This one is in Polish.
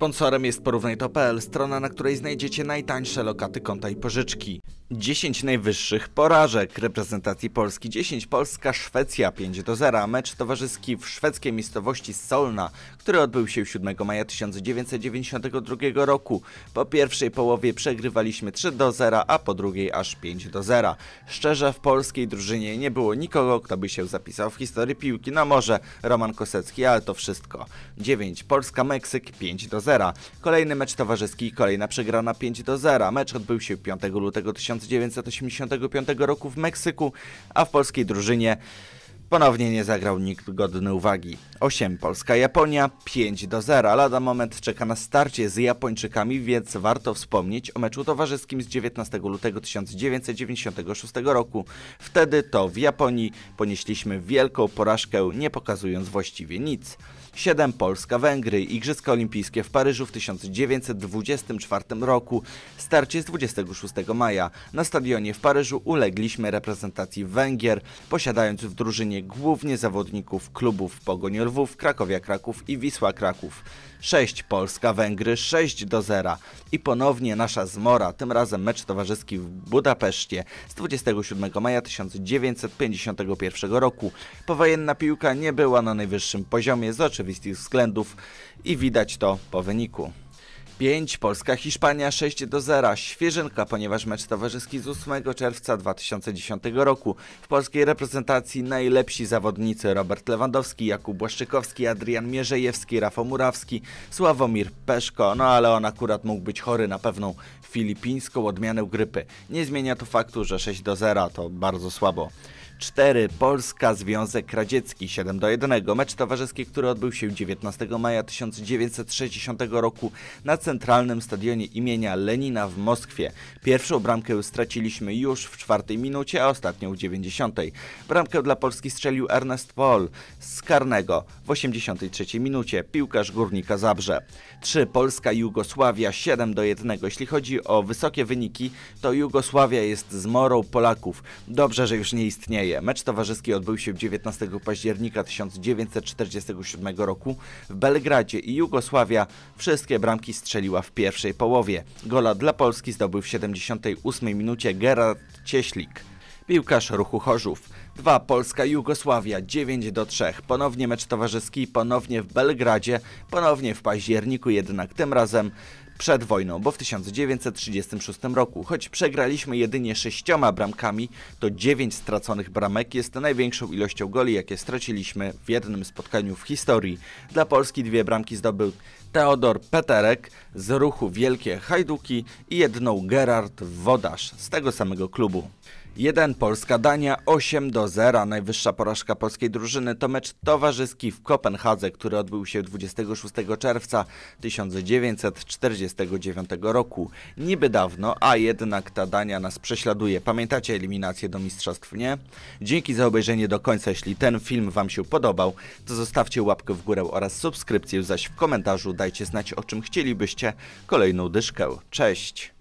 Sponsorem jest Porównaj.pl, strona, na której znajdziecie najtańsze lokaty konta i pożyczki. 10 najwyższych porażek reprezentacji Polski. 10 Polska, Szwecja 5 do 0. Mecz towarzyski w szwedzkiej miejscowości Solna, który odbył się 7 maja 1992 roku. Po pierwszej połowie przegrywaliśmy 3 do 0, a po drugiej aż 5 do 0. Szczerze w polskiej drużynie nie było nikogo, kto by się zapisał w historii piłki. No może Roman Kosecki, ale to wszystko. 9 Polska, Meksyk 5 do 0. Kolejny mecz towarzyski, kolejna przegrana 5 do 0. Mecz odbył się 5 lutego 1992 1985 roku w Meksyku, a w polskiej drużynie ponownie nie zagrał nikt godny uwagi. 8 Polska-Japonia, 5 do 0. Lada moment czeka na starcie z Japończykami, więc warto wspomnieć o meczu towarzyskim z 19 lutego 1996 roku. Wtedy to w Japonii ponieśliśmy wielką porażkę, nie pokazując właściwie nic. 7 Polska-Węgry, Igrzyska Olimpijskie w Paryżu w 1924 roku, starcie z 26 maja. Na stadionie w Paryżu ulegliśmy reprezentacji Węgier, posiadając w drużynie głównie zawodników klubów Pogoń Lwów, Krakowia Kraków i Wisła Kraków. 6 Polska-Węgry 6 do 0 i ponownie nasza zmora, tym razem mecz towarzyski w Budapeszcie z 27 maja 1951 roku. Powojenna piłka nie była na najwyższym poziomie z oczywistych względów i widać to po wyniku. 5, Polska, Hiszpania 6 do 0. Świeżynka, ponieważ mecz towarzyski z 8 czerwca 2010 roku. W polskiej reprezentacji najlepsi zawodnicy Robert Lewandowski, Jakub Błaszczykowski, Adrian Mierzejewski, Rafał Murawski, Sławomir Peszko, no ale on akurat mógł być chory na pewną filipińską odmianę grypy. Nie zmienia to faktu, że 6 do 0 to bardzo słabo. 4. Polska Związek Radziecki 7 do 1. Mecz towarzyski, który odbył się 19 maja 1960 roku na centralnym stadionie imienia Lenina w Moskwie. Pierwszą bramkę straciliśmy już w czwartej minucie, a ostatnią w 90. Bramkę dla Polski strzelił Ernest Paul z karnego w 83 minucie. Piłkarz Górnika Zabrze. 3. Polska Jugosławia 7 do 1. Jeśli chodzi o wysokie wyniki, to Jugosławia jest zmorą Polaków. Dobrze, że już nie istnieje. Mecz towarzyski odbył się 19 października 1947 roku w Belgradzie i Jugosławia wszystkie bramki strzeliła w pierwszej połowie. Gola dla Polski zdobył w 78 minucie Gerard Cieślik piłkarz ruchu Chorzów. 2 Polska Jugosławia 9 do 3. Ponownie mecz towarzyski, ponownie w Belgradzie, ponownie w październiku, jednak tym razem przed wojną, bo w 1936 roku, choć przegraliśmy jedynie sześcioma bramkami, to dziewięć straconych bramek jest największą ilością goli, jakie straciliśmy w jednym spotkaniu w historii. Dla Polski dwie bramki zdobył Teodor Peterek z ruchu Wielkie Hajduki i jedną Gerard Wodasz z tego samego klubu. 1 Polska Dania 8 do 0. Najwyższa porażka polskiej drużyny to mecz towarzyski w Kopenhadze, który odbył się 26 czerwca 1949 roku. Niby dawno, a jednak ta Dania nas prześladuje. Pamiętacie eliminację do mistrzostw, nie? Dzięki za obejrzenie do końca. Jeśli ten film Wam się podobał, to zostawcie łapkę w górę oraz subskrypcję, zaś w komentarzu dajcie znać o czym chcielibyście kolejną dyszkę. Cześć!